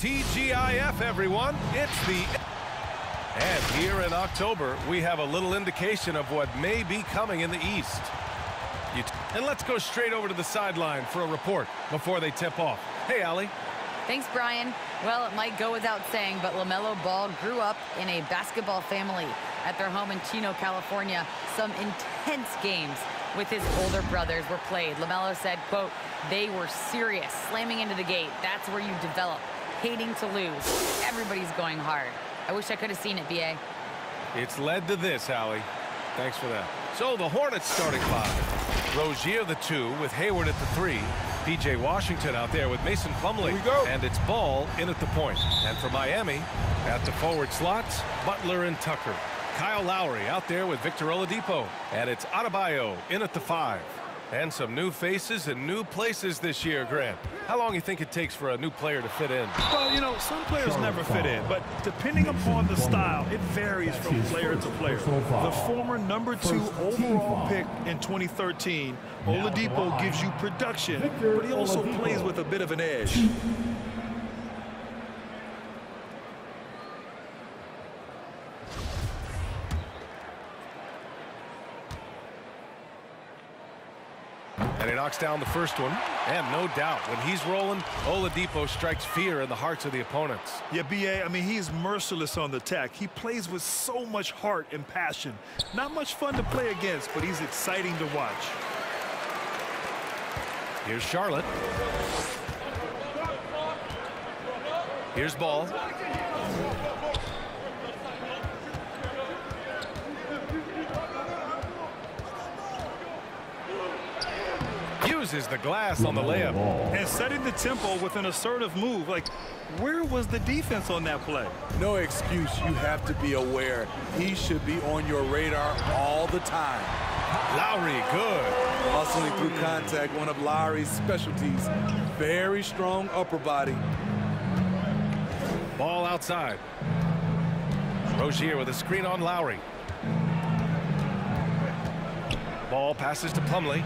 TGIF, everyone. It's the... And here in October, we have a little indication of what may be coming in the East. and let's go straight over to the sideline for a report before they tip off. Hey, Allie. Thanks, Brian. Well, it might go without saying, but LaMelo Ball grew up in a basketball family at their home in Chino, California. Some intense games with his older brothers were played. LaMelo said, quote, they were serious, slamming into the gate. That's where you develop, hating to lose. Everybody's going hard. I wish I could have seen it, B.A. It's led to this, Allie. Thanks for that. So the Hornets starting five. Rozier the two with Hayward at the three. P.J. Washington out there with Mason Plumlee. And it's Ball in at the point. And for Miami, at the forward slots, Butler and Tucker. Kyle Lowry out there with Victor Oladipo. And it's Adebayo in at the five. And some new faces and new places this year, Grant. How long do you think it takes for a new player to fit in? Well, you know, some players never fit in, but depending upon the style, it varies from player to player. The former number two overall pick in 2013, Oladipo gives you production, but he also plays with a bit of an edge. Knocks down the first one. And no doubt, when he's rolling, Oladipo strikes fear in the hearts of the opponents. Yeah, B.A., I mean, he's merciless on the attack. He plays with so much heart and passion. Not much fun to play against, but he's exciting to watch. Here's Charlotte. Here's Ball. Uses the glass on the layup. And setting the tempo with an assertive move. Like, where was the defense on that play? No excuse. You have to be aware. He should be on your radar all the time. Lowry, good. Hustling through contact, one of Lowry's specialties. Very strong upper body. Ball outside. Rozier with a screen on Lowry. Ball passes to Plumlee.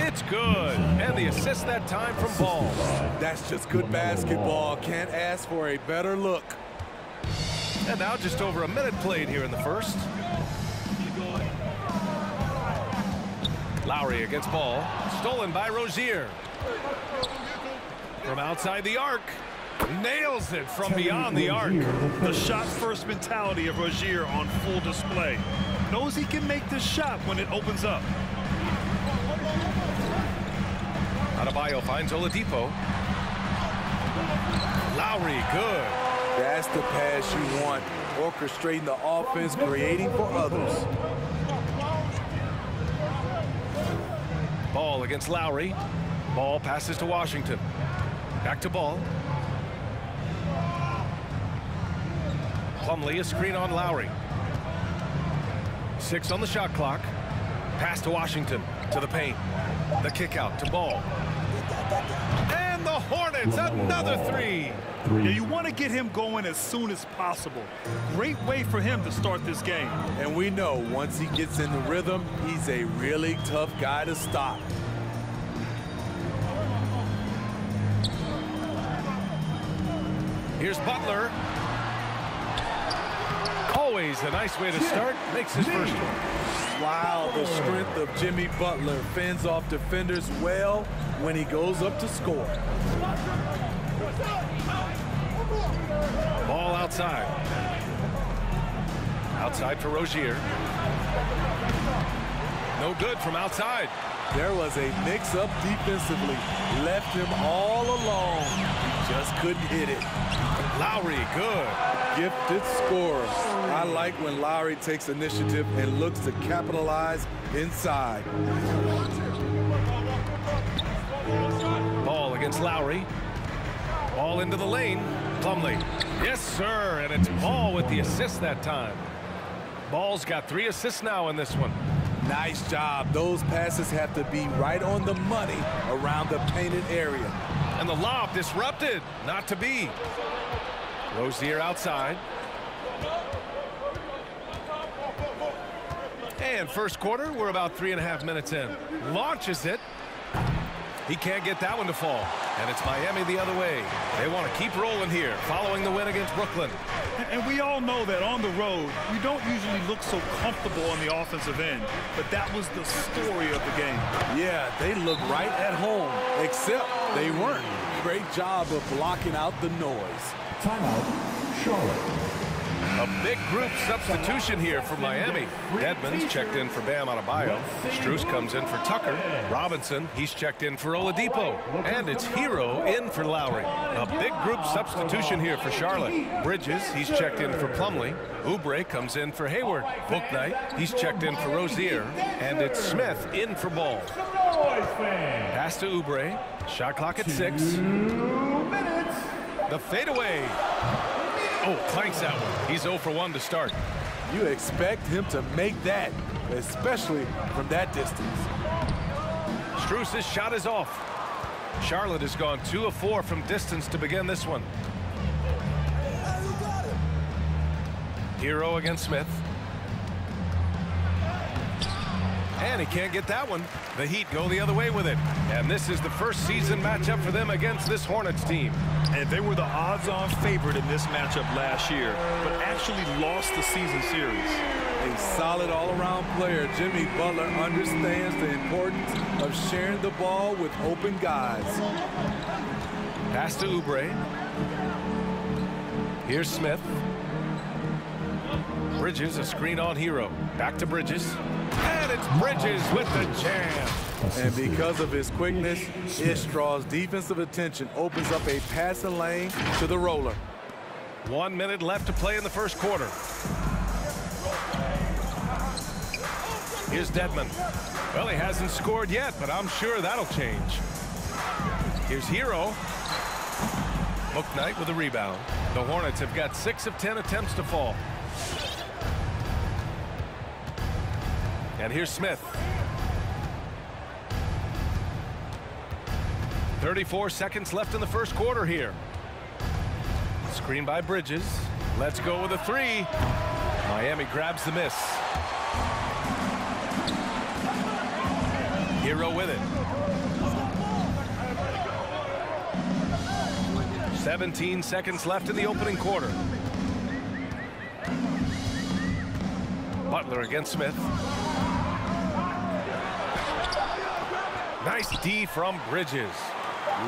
It's good. And the assist that time from Ball. That's just good basketball. Can't ask for a better look. And now just over a minute played here in the first. Lowry against Ball. Stolen by Rozier. From outside the arc. Nails it from beyond the arc. The shot first mentality of Rozier on full display knows he can make this shot when it opens up. Adebayo finds Oladipo. Lowry, good. That's the pass you want. Orchestrating the offense, creating for others. Ball against Lowry. Ball passes to Washington. Back to Ball. Plumlee, a screen on Lowry. Six on the shot clock. Pass to Washington. To the paint. The kick out to Ball. And the Hornets, another three. three. Yeah, you want to get him going as soon as possible. Great way for him to start this game. And we know once he gets in the rhythm, he's a really tough guy to stop. Here's Butler always a nice way to start. Makes his first one. Wow, the strength of Jimmy Butler fends off defenders well when he goes up to score. Ball outside. Outside for Rozier. No good from outside. There was a mix-up defensively. Left him all alone. Just couldn't hit it. Lowry, good. Gifted scorer. I like when Lowry takes initiative and looks to capitalize inside. Ball against Lowry. Ball into the lane. Plumlee. Yes, sir. And it's Ball with the assist that time. Ball's got three assists now in this one. Nice job. Those passes have to be right on the money around the painted area. And the lob disrupted. Not to be. Rozier outside. And first quarter, we're about three and a half minutes in. Launches it. He can't get that one to fall. And it's Miami the other way. They want to keep rolling here, following the win against Brooklyn. And we all know that on the road, we don't usually look so comfortable on the offensive end. But that was the story of the game. Yeah, they look right at home, except they weren't. Great job of blocking out the noise. Timeout, Charlotte. A big group substitution here for Miami. Dedmon's checked in for Bam Adebayo. Strus comes in for Tucker. Robinson, he's checked in for Oladipo. And it's Herro in for Lowry. A big group substitution here for Charlotte. Bridges, he's checked in for Plumlee. Oubre comes in for Hayward. Bouknight, he's checked in for Rozier. And it's Smith in for Ball. Pass to Oubre. Shot clock at six. The fadeaway. Oh, clanks that one. He's 0 for 1 to start. You expect him to make that, especially from that distance. Strus's shot is off. Charlotte has gone 2 of 4 from distance to begin this one. Herro against Smith. And he can't get that one. The Heat go the other way with it. And this is the first season matchup for them against this Hornets team. And they were the odds-on favorite in this matchup last year, but actually lost the season series. A solid all-around player, Jimmy Butler understands the importance of sharing the ball with open guys. Pass to Oubre. Here's Smith. Bridges, a screen on Herro. Back to Bridges. And it's Bridges with the jam. And because of his quickness, it draws defensive attention, opens up a passing lane to the roller. One minute left to play in the first quarter. Here's Dedmon. Well, he hasn't scored yet, but I'm sure that'll change. Here's Herro. Bouknight with a rebound. The Hornets have got 6 of 10 attempts to fall. And here's Smith. 34 seconds left in the first quarter here. Screen by Bridges. Let's go with a three. Miami grabs the miss. Herro with it. 17 seconds left in the opening quarter. Butler against Smith. Nice D from Bridges.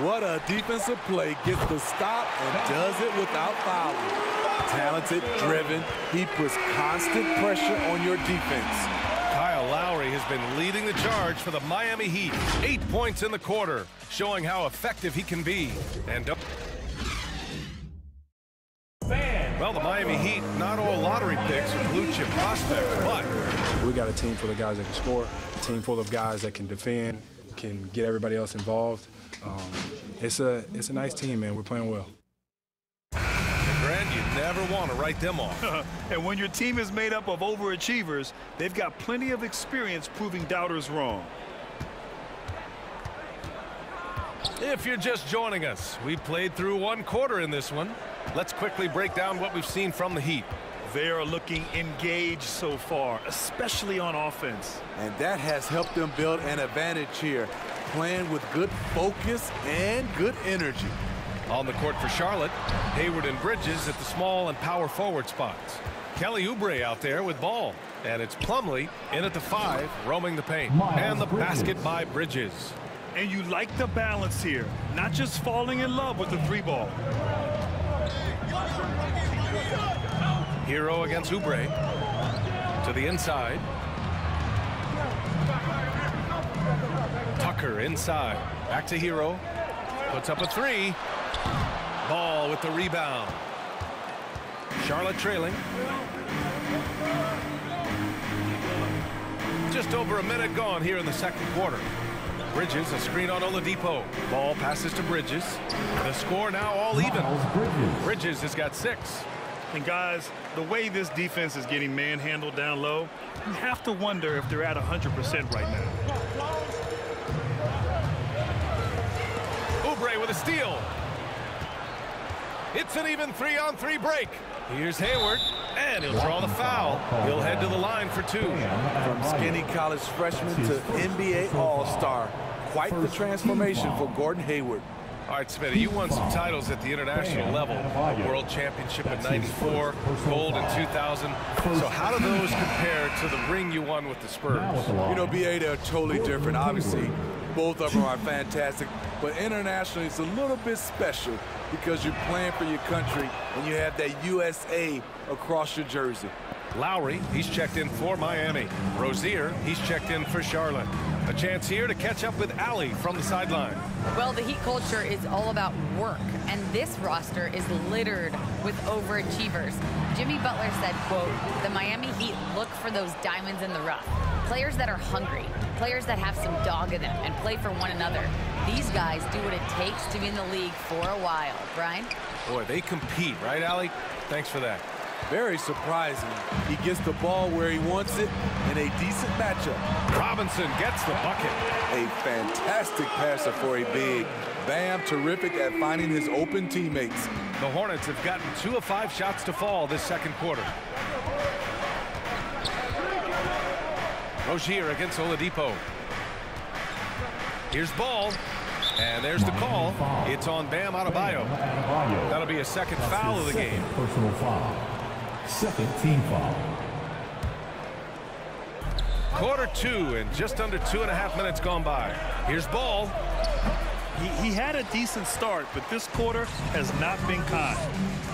What a defensive play. Gets the stop and does it without fouling. Talented, driven. He puts constant pressure on your defense. Kyle Lowry has been leading the charge for the Miami Heat. Eight points in the quarter, showing how effective he can be. And well, the Miami Heat, not all lottery picks or blue chip prospects, but we got a team full of guys that can score, a team full of guys that can defend, can get everybody else involved. Um, it's a it's a nice team, man. We're playing well. Grant, you never want to write them off. and when your team is made up of overachievers, they've got plenty of experience proving doubters wrong. If you're just joining us, we played through one quarter in this one. Let's quickly break down what we've seen from the Heat. They are looking engaged so far, especially on offense. And that has helped them build an advantage here, playing with good focus and good energy. On the court for Charlotte, Hayward and Bridges at the small and power forward spots. Kelly Oubre out there with ball. And it's Plumlee in at the five, roaming the paint. And the basket by Bridges. And you like the balance here, not just falling in love with the three ball. Herro against Oubre. To the inside. Tucker inside. Back to Herro. Puts up a three. Ball with the rebound. Charlotte trailing. Just over a minute gone here in the second quarter. Bridges, a screen on Oladipo. Ball passes to Bridges. The score now all even. Bridges has got six. And guys, the way this defense is getting manhandled down low, you have to wonder if they're at 100% right now. Oubre with a steal. It's an even three-on-three 3 break. Here's Hayward, and he'll draw the foul. He'll head to the line for two. From skinny college freshman to NBA All-Star, quite the transformation for Gordon Hayward. All right, Smitty, you won some titles at the international level. A world championship in 94, gold in 2000. So how do those compare to the ring you won with the Spurs? You know, BA, they're totally different. Obviously, both of them are fantastic. But internationally, it's a little bit special because you're playing for your country and you have that USA across your jersey. Lowry, he's checked in for Miami. Rozier, he's checked in for Charlotte. A chance here to catch up with Allie from the sideline. Well, the Heat culture is all about work, and this roster is littered with overachievers. Jimmy Butler said, quote, the Miami Heat look for those diamonds in the rough. Players that are hungry, players that have some dog in them and play for one another. These guys do what it takes to be in the league for a while. Brian? Boy, they compete, right, Allie? Thanks for that. Very surprising. He gets the ball where he wants it in a decent matchup. Robinson gets the bucket. A fantastic passer for a big. Bam, terrific at finding his open teammates. The Hornets have gotten two of five shots to fall this second quarter. Rozier against Oladipo. Here's ball. And there's the call. It's on Bam Adebayo. That'll be a second foul of the game. Personal foul. Second team foul. Quarter two and just under two and a half minutes gone by. Here's ball. He, he had a decent start, but this quarter has not been kind.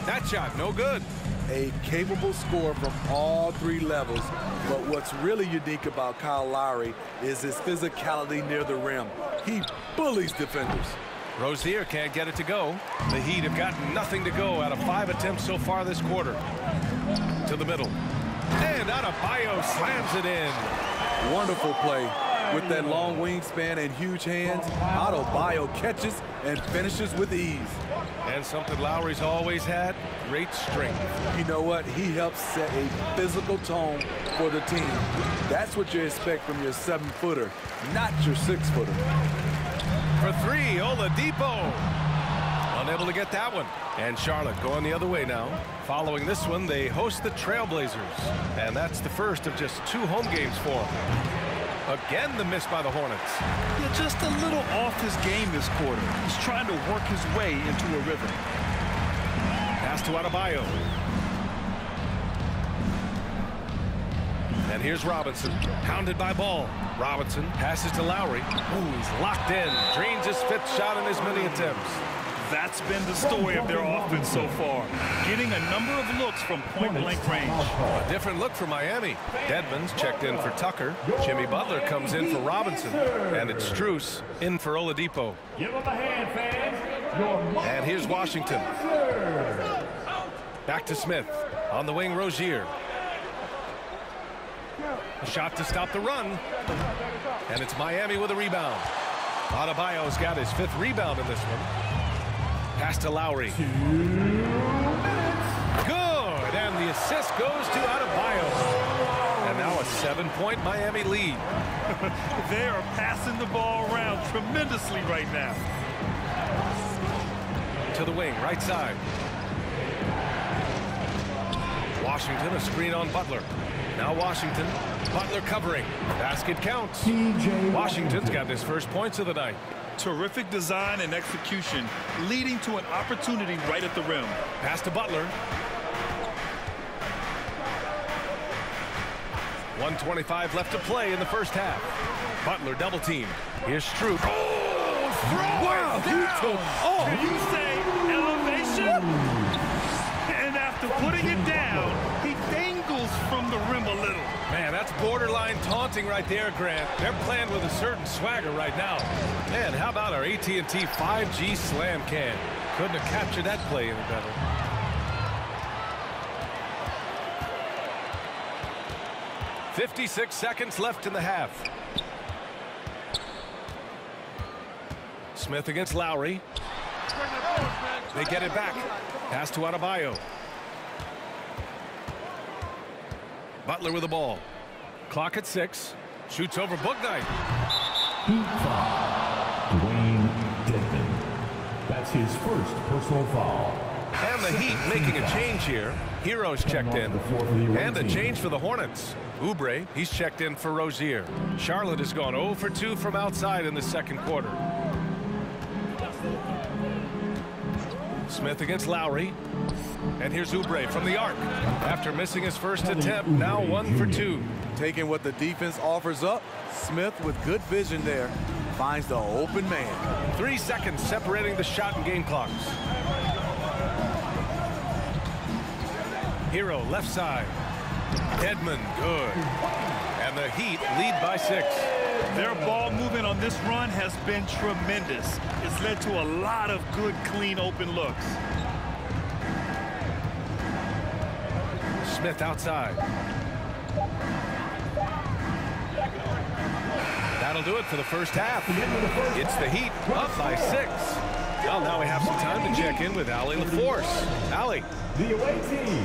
That shot, no good. A capable scorer from all three levels. But what's really unique about Kyle Lowry is his physicality near the rim. He bullies defenders. Rozier can't get it to go. The Heat have gotten nothing to go out of five attempts so far this quarter. To the middle. And Adebayo slams it in. Wonderful play. With that long wingspan and huge hands, Adebayo catches and finishes with ease. And something Lowry's always had, great strength. You know what? He helps set a physical tone for the team. That's what you expect from your seven-footer, not your six-footer. For three, Oladipo. Unable to get that one. And Charlotte going the other way now. Following this one, they host the Trailblazers. And that's the first of just two home games for them. Again, the miss by the Hornets. Yeah, just a little off his game this quarter. He's trying to work his way into a rhythm. Pass to Adebayo. And here's Robinson, pounded by ball. Robinson passes to Lowry. Ooh, he's locked in. Drains his fifth shot in his many attempts. That's been the story of their offense so far. Getting a number of looks from point-blank range. A different look for Miami. Dedmon's checked in for Tucker. Jimmy Butler comes in for Robinson. And it's Strus in for Oladipo. Give him a hand, fans. And here's Washington. Back to Smith. On the wing, Rozier. A shot to stop the run. And it's Miami with a rebound. Adebayo's got his fifth rebound in this one. Pass to Lowry. Good. And the assist goes to Adebayo. And now a seven-point Miami lead. they are passing the ball around tremendously right now. To the wing, right side. Washington, a screen on Butler. Now Washington. Butler covering. Basket counts. Washington's got his first points of the night. Terrific design and execution, leading to an opportunity right at the rim. Pass to Butler. 125 left to play in the first half. Butler double team. Here's Strus. Oh, throw wow, it down. Oh, Can you say that's borderline taunting right there, Grant. They're playing with a certain swagger right now. Man, how about our AT&T 5G Slam Cam? Couldn't have captured that play any better. Fifty-six seconds left in the half. Smith against Lowry. They get it back. Pass to Adebayo. Butler with the ball. Clock at six. Shoots over Bouknight. Heat foul. Dewayne Dedmon. That's his first personal foul. And the Heat making a change here. Herro's checked in. And a change for the Hornets. Oubre, he's checked in for Rozier. Charlotte has gone 0 for 2 from outside in the second quarter. Smith against Lowry. And here's Oubre from the arc. After missing his first attempt, now one for two. Taking what the defense offers up, Smith with good vision there finds the open man. Three seconds separating the shot and game clocks. Herro left side. Edmond good. And the Heat lead by six. Their ball movement on this run has been tremendous. It's led to a lot of good, clean, open looks. Smith outside. That'll do it for the first half. It's the Heat up by six. Well, now we have some time to check in with Allie LaForce. Allie. The away team,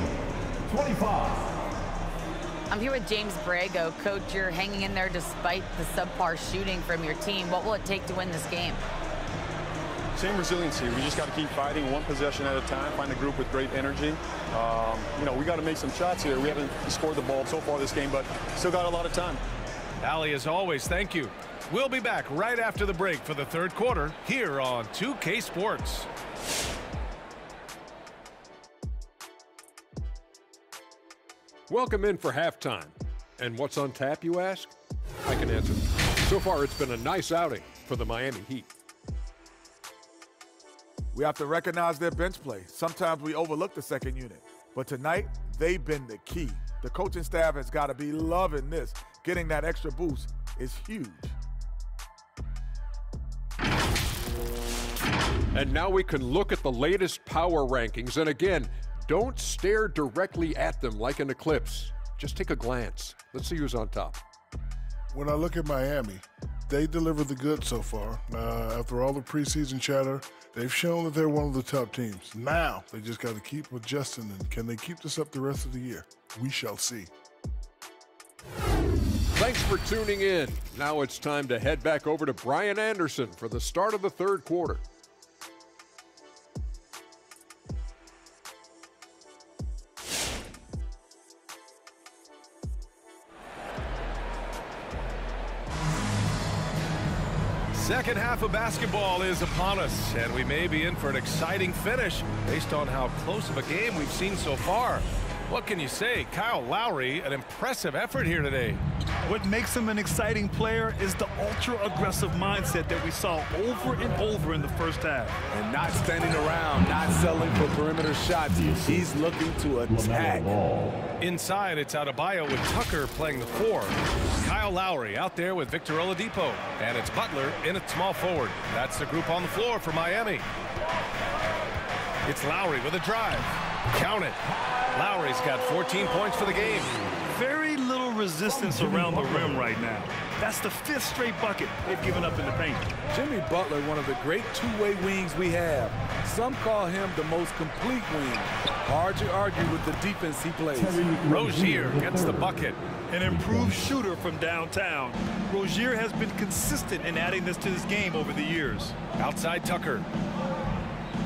25. I'm here with James Borrego. Coach, you're hanging in there despite the subpar shooting from your team. What will it take to win this game? Same resiliency. We just got to keep fighting one possession at a time, find a group with great energy. Um, you know, we got to make some shots here. We haven't scored the ball so far this game, but still got a lot of time. Allie, as always, thank you. We'll be back right after the break for the third quarter here on 2K Sports. Welcome in for halftime. And what's on tap, you ask? I can answer. So far, it's been a nice outing for the Miami Heat. We have to recognize their bench play. Sometimes we overlook the second unit. But tonight, they've been the key. The coaching staff has got to be loving this. Getting that extra boost is huge. And now we can look at the latest power rankings. And again, don't stare directly at them like an eclipse. Just take a glance. Let's see who's on top. When I look at Miami, they delivered the goods so far. Uh, after all the preseason chatter, they've shown that they're one of the top teams. Now they just got to keep adjusting, and can they keep this up the rest of the year? We shall see. Thanks for tuning in. Now it's time to head back over to Brian Anderson for the start of the third quarter. Basketball is upon us, and we may be in for an exciting finish based on how close of a game we've seen so far. What can you say? Kyle Lowry, an impressive effort here today. What makes him an exciting player is the ultra-aggressive mindset that we saw over and over in the first half. And not standing around, not selling for perimeter shots. He's looking to attack. Inside, it's Adebayo with Tucker playing the four. Kyle Lowry out there with Victor Oladipo. And it's Butler in at small forward. That's the group on the floor for Miami. It's Lowry with a drive. Count it. Lowry's got 14 points for the game. Very little resistance around the rim right now. That's the fifth straight bucket they've given up in the paint. Jimmy Butler, one of the great two-way wings we have. Some call him the most complete wing. Hard to argue with the defense he plays. Rozier gets the bucket. An improved shooter from downtown. Rozier has been consistent in adding this to this game over the years. Outside Tucker.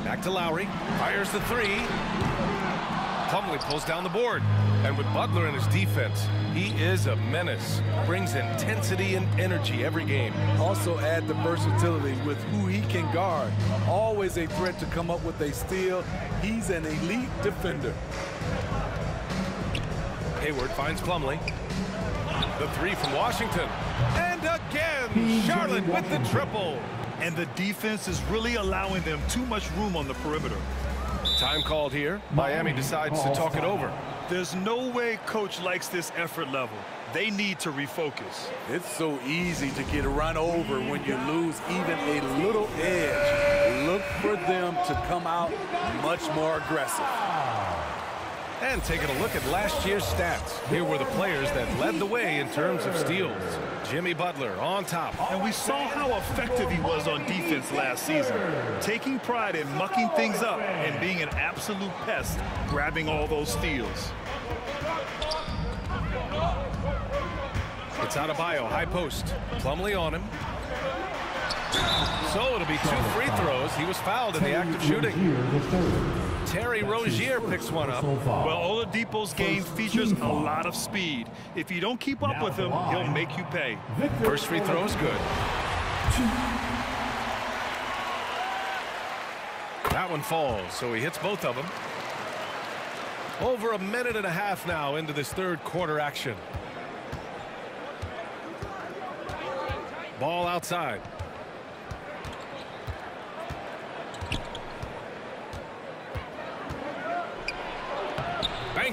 Back to Lowry. Fires the three. Plumlee pulls down the board. And with Butler in his defense, he is a menace. Brings intensity and energy every game. Also add the versatility with who he can guard. Always a threat to come up with a steal. He's an elite defender. Hayward finds Plumlee. The three from Washington. And again, Charlotte with the triple. And the defense is really allowing them too much room on the perimeter. Time called here. Miami decides to talk it over. There's no way coach likes this effort level. They need to refocus. It's so easy to get run over when you lose even a little edge. Look for them to come out much more aggressive. And taking a look at last year's stats. Here were the players that led the way in terms of steals. Jimmy Butler on top. And we saw how effective he was on defense last season. Taking pride in mucking things up and being an absolute pest, grabbing all those steals. It's Adebayo, high post. Plumlee on him. So it'll be two free throws. He was fouled in the act of shooting. Terry Rozier picks one up. Well, Oladipo's game features a lot of speed. If you don't keep up with him, he'll make you pay. First free throw is good. That one falls, so he hits both of them. Over a minute and a half now into this third quarter action. Ball outside.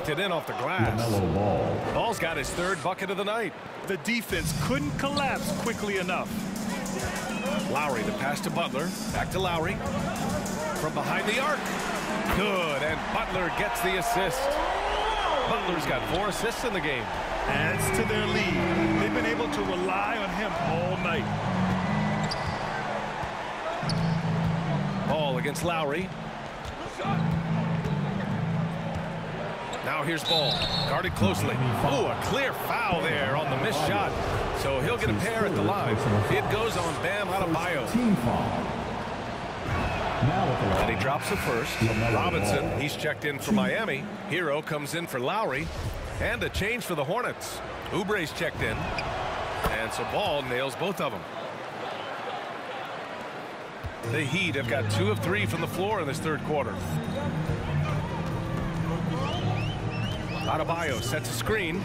Banked it in off the glass. Ball. Ball's got his third bucket of the night. The defense couldn't collapse quickly enough. Lowry, the pass to Butler. Back to Lowry. From behind the arc. Good, and Butler gets the assist. Butler's got four assists in the game. Adds to their lead. They've been able to rely on him all night. Ball against Lowry. Now here's Ball. Guarded closely. Oh, a clear foul there on the missed shot. So he'll get a pair at the line. It goes on Bam Adebayo. Team foul. The. And he drops it first. Robinson, he's checked in for Miami. Herro comes in for Lowry. And a change for the Hornets. Oubre's checked in. And so Ball nails both of them. The Heat have got two of three from the floor in this third quarter. Adebayo sets a screen.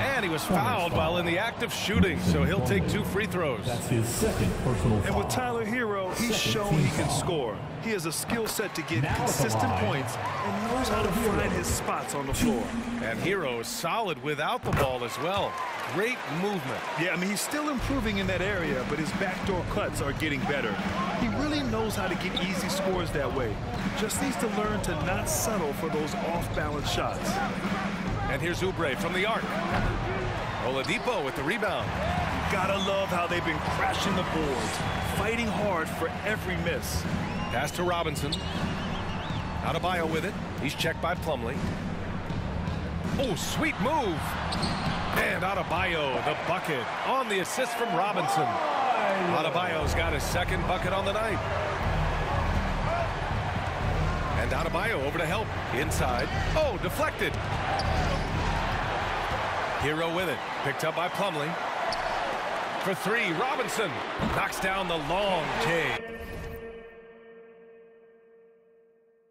And he was fouled while in the act of shooting, so he'll take two free throws. That's his second personal foul. And with Tyler Herro, he's shown he can score. He has a skill set to get Now consistent points and knows how to find his spots on the floor. And Herro is solid without the ball as well. Great movement. Yeah, I mean, he's still improving in that area, but his backdoor cuts are getting better. He really knows how to get easy scores that way. Just needs to learn to not settle for those off-balance shots. And here's Oubre from the arc. Oladipo with the rebound. Gotta love how they've been crashing the boards, fighting hard for every miss. Pass to Robinson. Adebayo with it. He's checked by Plumlee. Oh, sweet move. And Adebayo, the bucket, on the assist from Robinson. Adebayo's got his second bucket on the night. And Adebayo over to help. Inside. Oh, deflected. Herro with it. Picked up by Plumlee. For three, Robinson knocks down the long J.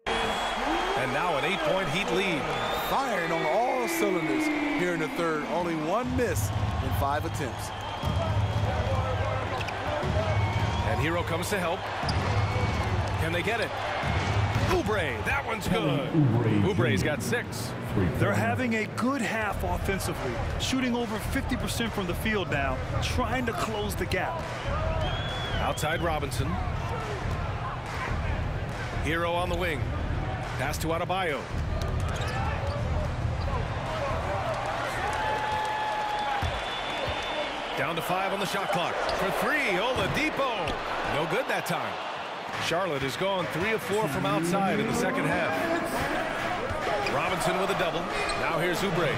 And now an eight-point Heat lead. Firing on all cylinders here in the third. Only one miss in five attempts. And Herro comes to help. Can they get it? Oubre, that one's good. Oubre's got six. They're having a good half offensively, shooting over 50% from the field now, trying to close the gap. Outside Robinson. Herro on the wing. Pass to Adebayo. Down to five on the shot clock. For three, Oladipo. No good that time. Charlotte has gone three of four from outside in the second half. Robinson with a double. Now here's Oubre.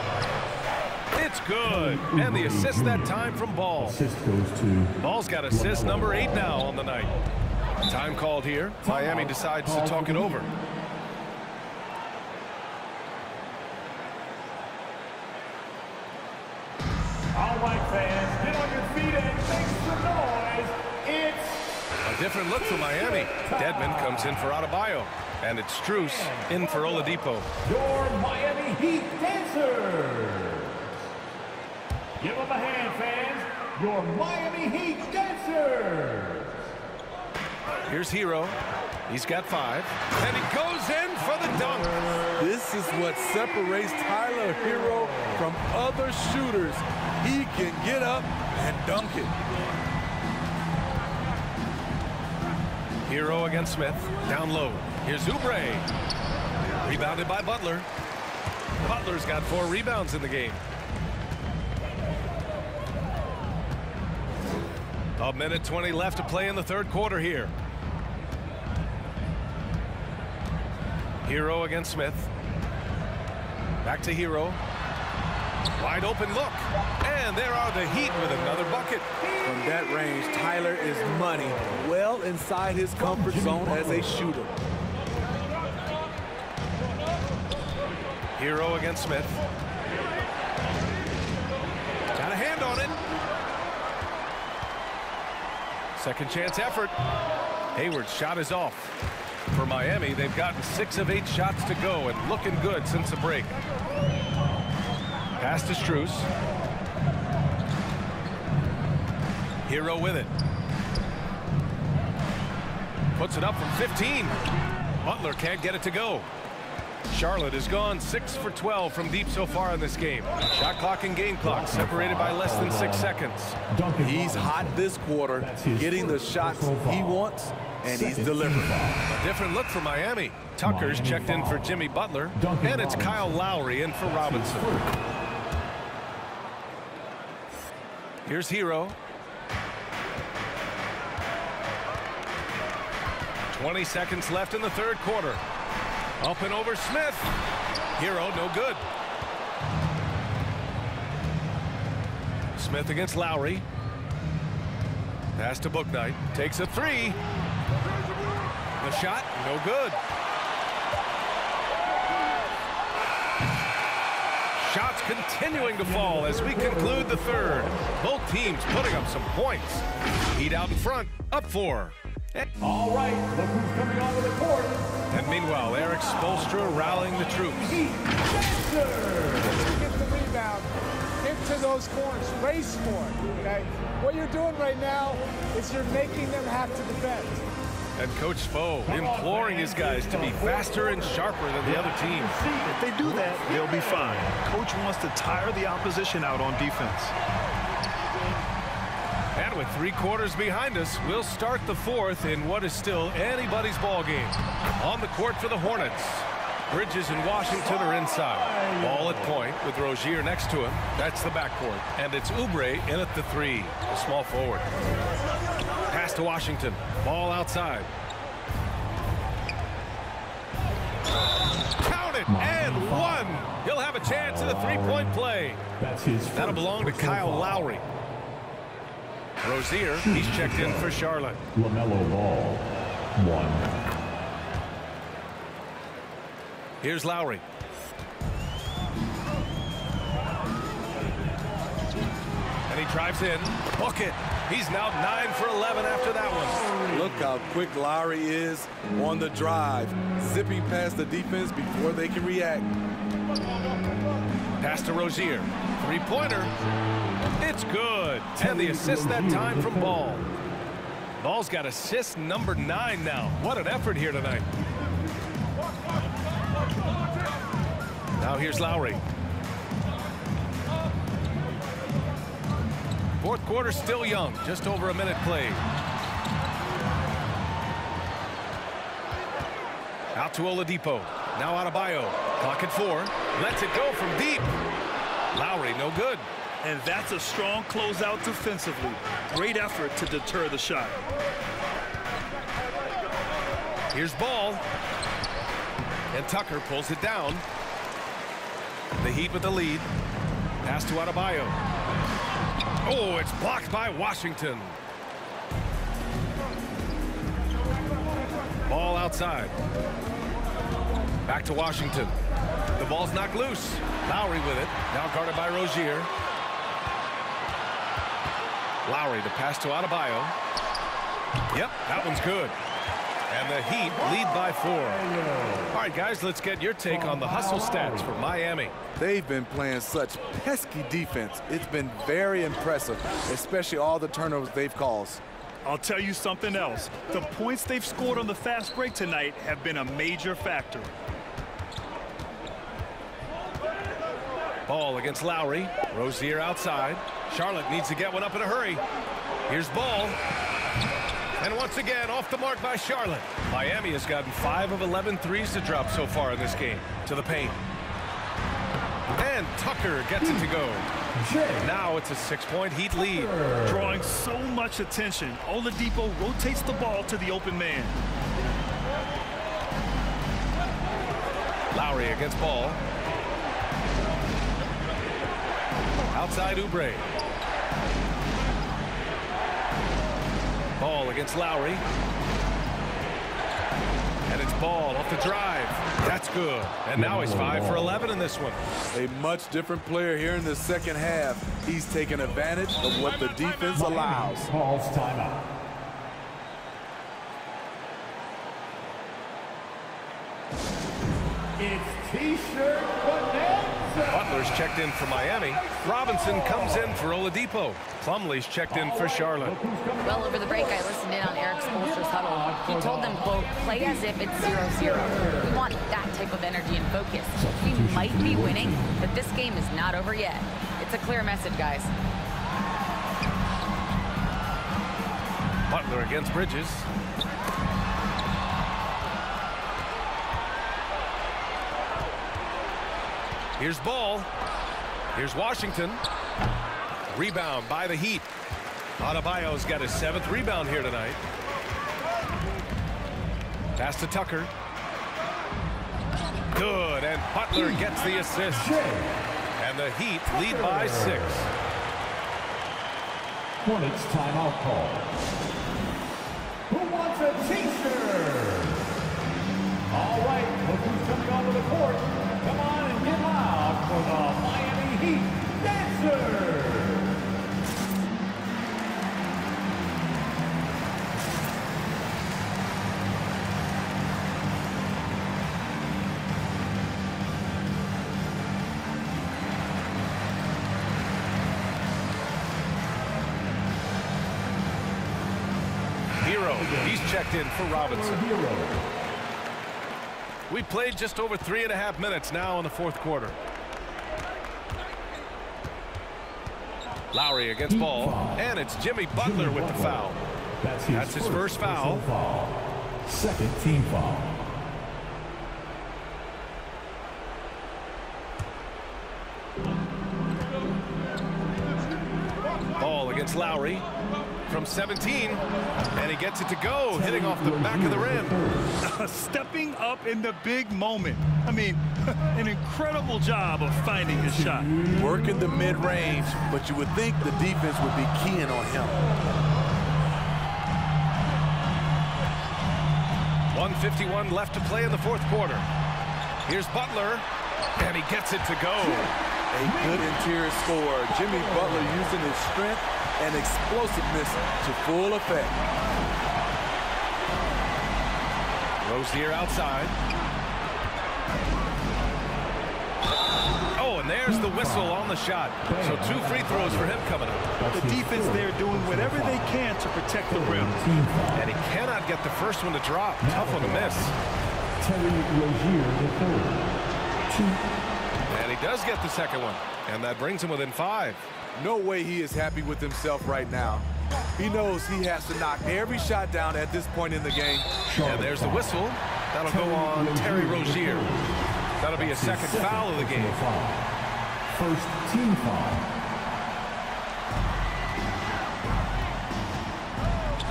It's good. And the assist that time from Ball. Assist goes to Ball's got assist number eight now on the night. Time called here. Miami decides to talk it over. All right, fans, get on your feet and make some noise. It's A different look for Miami. Dedmon comes in for Adebayo. And it's Strus in for Oladipo. your Miami Heat dancers. Give them a hand, fans. Your Miami Heat dancers. Here's Herro. He's got five. And he goes in for the dunk. This is what separates Tyler Herro from other shooters. He can get up and dunk it. Herro against Smith. Down low. Here's Oubre. Rebounded by Butler. Butler's got four rebounds in the game. A minute 20 left to play in the third quarter here. Herro against Smith. Back to Herro. Wide open look. And there are the Heat with another bucket. From that range, Tyler is money, well inside his comfort zone as a shooter. Herro against Smith. Got a hand on it. Second chance effort. Hayward's shot is off. For Miami, they've gotten six of eight shots to go and looking good since the break. Pass to Strus. Herro with it. Puts it up from 15. Butler can't get it to go. Charlotte has gone 6 for 12 from deep so far in this game. Shot clock and game clock separated by less than six seconds. He's hot this quarter, getting the shots he wants, and he's delivering. A different look for Miami. Tucker's checked in for Jimmy Butler, and it's Kyle Lowry in for Robinson. Here's Herro. 20 seconds left in the third quarter. Up and over Smith. Herro, no good. Smith against Lowry. Pass to Bouknight. Takes a three. The shot, no good. Shots continuing to fall as we conclude the third. Both teams putting up some points. Heat out in front, up four. All right, look who's coming onto the court. And meanwhile, Erik Spoelstra rallying the troops. Get the rebound into those corners. Race for it, okay? What you're doing right now is you're making them have to defend. And Coach Spo imploring his guys to be faster and sharper than the other team. If they do that, they'll be fine. Coach wants to tire the opposition out on defense. And with three quarters behind us, we'll start the fourth in what is still anybody's ball game. On the court for the Hornets. Bridges and Washington are inside. Ball at point with Rozier next to him. That's the backcourt. And it's Oubre in at the three, the small forward. Pass to Washington. Ball outside. Count it and one. He'll have a chance at a three-point play. That'll belong to Kyle Lowry. Rozier, he's checked in for Charlotte. LaMelo Ball. One. Here's Lowry. And he drives in. Bucket. He's now 9 for 11 after that one. Look how quick Lowry is on the drive, zipping past the defense before they can react. Pass to Rozier. Three-pointer. It's good. And the assist that time from Ball. Ball's got assist number nine now. What an effort here tonight. Now here's Lowry. Fourth quarter still young. Just over a minute played. Out to Oladipo. Now out Adebayo. Clock at four. Lets it go from deep. Lowry, no good. And that's a strong closeout defensively. Great effort to deter the shot. Here's Ball. And Tucker pulls it down. The Heat with the lead. Pass to Adebayo. Oh, it's blocked by Washington. Ball outside. Back to Washington. The ball's knocked loose. Lowry with it. Now guarded by Rozier. Lowry, the pass to Adebayo. Yep, that one's good. And the Heat lead by four. All right, guys, let's get your take on the hustle stats for Miami. They've been playing such pesky defense. It's been very impressive, especially all the turnovers they've caused. I'll tell you something else. The points they've scored on the fast break tonight have been a major factor. Ball against Lowry. Rozier outside. Charlotte needs to get one up in a hurry. Here's Ball. And once again, off the mark by Charlotte. Miami has gotten 5 of 11 threes to drop so far in this game. To the paint. And Tucker gets it to go. Now it's a six-point Heat lead. Drawing so much attention, Oladipo rotates the ball to the open man. Lowry against Ball. Outside Oubre. Ball against Lowry. And it's ball off the drive. That's good. And now he's 5 for 11 in this one. A much different player here in the second half. He's taking advantage of what the defense allows. Calls timeout. Checked in for Miami. Robinson comes in for Oladipo. Plumlee's checked in for Charlotte. Well, over the break, I listened in on Erik Spoelstra's huddle. He told them, quote, play as if it's 0-0. We want that type of energy and focus. We might be winning, but this game is not over yet. It's a clear message, guys. Butler against Bridges. Here's Ball. Here's Washington. Rebound by the Heat. Adebayo's got his seventh rebound here tonight. Pass to Tucker. Good, and Butler gets the assist. And the Heat lead by six. Hornets timeout call. He's checked in for Robinson. We played just over three and a half minutes now in the fourth quarter. Lowry against Ball, and it's Jimmy Butler with the foul. That's his, That's his first foul. foul. Second team foul. Ball against Lowry from 17, and he gets it to go, hitting off the back of the rim. Stepping up in the big moment. I mean, an incredible job of finding his shot. Working the mid-range, but you would think the defense would be keying on him. 151 left to play in the fourth quarter. Here's Butler, and he gets it to go. A good interior scorer. Jimmy Butler using his strength and explosiveness to full effect. Rozier outside. Oh, and there's the whistle on the shot. So two free throws for him coming up. The defense there doing whatever they can to protect the rim. And he cannot get the first one to drop. Tough one to miss. Terry Rozier the third. Two And he does get the second one. And that brings him within five. No way he is happy with himself right now. He knows he has to knock every shot down at this point in the game. And there's the whistle. That'll go on Terry Rozier. That'll be a second foul of the game. First team foul.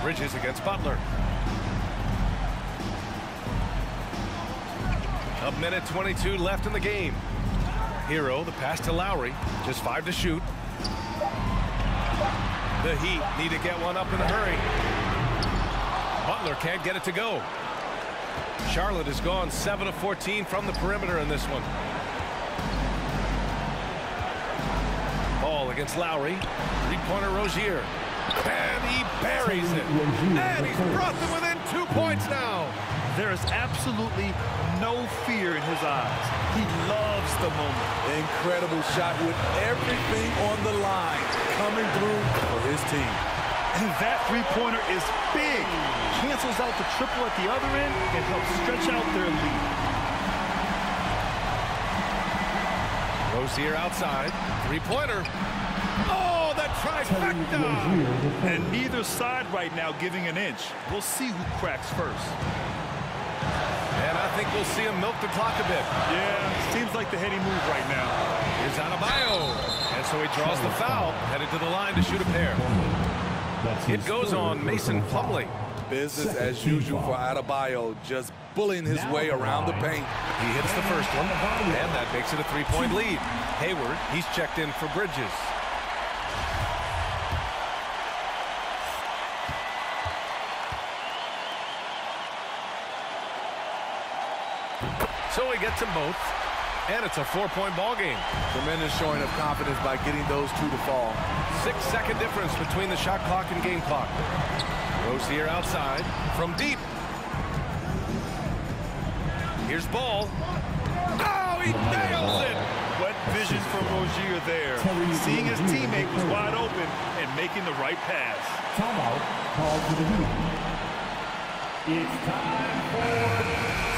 Bridges against Butler. A minute 22 left in the game. Herro, the pass to Lowry. Just five to shoot. The Heat need to get one up in a hurry. Butler can't get it to go. Charlotte has gone 7 of 14 from the perimeter in this one. Ball against Lowry. Three-pointer Rozier. And he buries it. And he's brought them within two points now. There is absolutely no fear in his eyes. He loves the moment. Incredible shot with everything on the line coming through for his team. And that three-pointer is big. Cancels out the triple at the other end and helps stretch out their lead. Rozier outside. Three-pointer. Oh, that trifecta! And neither side right now giving an inch. We'll see who cracks first. And I think we'll see him milk the clock a bit. Yeah, seems like the heady move right now. Here's Adebayo. And so he draws the foul, headed to the line to shoot a pair. It goes on Mason personal foul. Plumlee. Business as usual for Adebayo, just bullying his way around the paint. He hits the first one, and that makes it a three-point lead. Hayward, he's checked in for Bridges. Gets them both, and it's a four-point Ball game. Tremendous showing of confidence by getting those two to fall. Six-second difference between the shot clock and game clock. Rozier outside from deep. Here's ball. Oh, he nails it! What vision from Rozier there. Seeing his teammate was wide open and making the right pass. Timeout called to the Heat. It's time for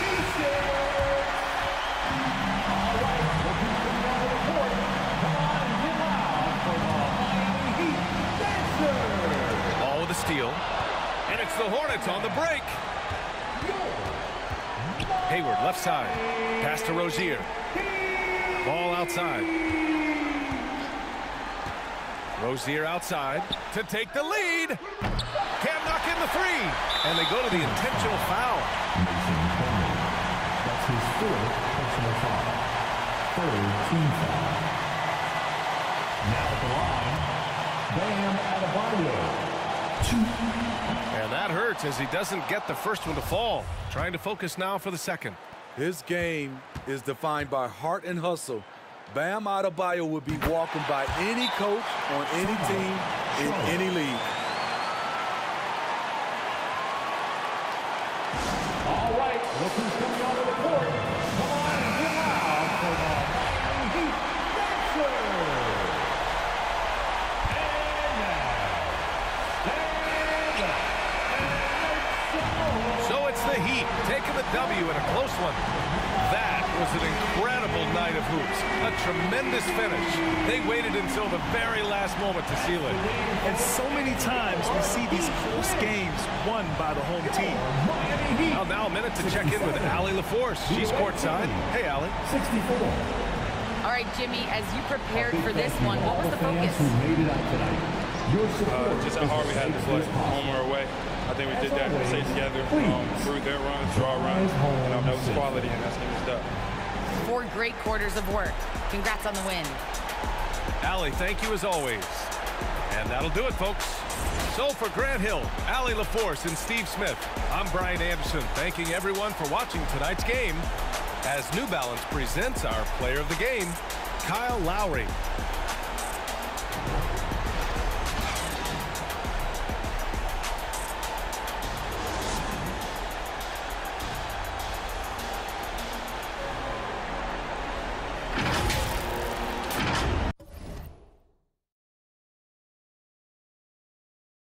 the Hornets on the break. Hayward, left side. Pass to Rozier. Ball outside. Rozier outside to take the lead. Can't knock in the three. And they go to the intentional foul. That's his fourth personal foul. Third team foul. Now at the line, Bam Adebayo. And that hurts as he doesn't get the first one to fall. Trying to focus now for the second. His game is defined by heart and hustle. Bam Adebayo would be walking by any coach on any team in any league. The W in a close one. That was an incredible night of hoops. A tremendous finish. They waited until the very last moment to seal it. And so many times we see these close games won by the home team. Well, now a minute to check in with Allie LaForce. She's courtside. Hey, Allie. 64. All right, Jimmy, as you prepared for this one, what was the focus? Uh, just how hard we had to play, home or away. I think we did that, stay together, um, through their runs, draw runs, and um, that was quality, and that's getting us done. Four great quarters of work. Congrats on the win. Allie, thank you as always. And that'll do it, folks. So for Grant Hill, Allie LaForce, and Steve Smith, I'm Brian Anderson, thanking everyone for watching tonight's game as New Balance presents our player of the game, Kyle Lowry.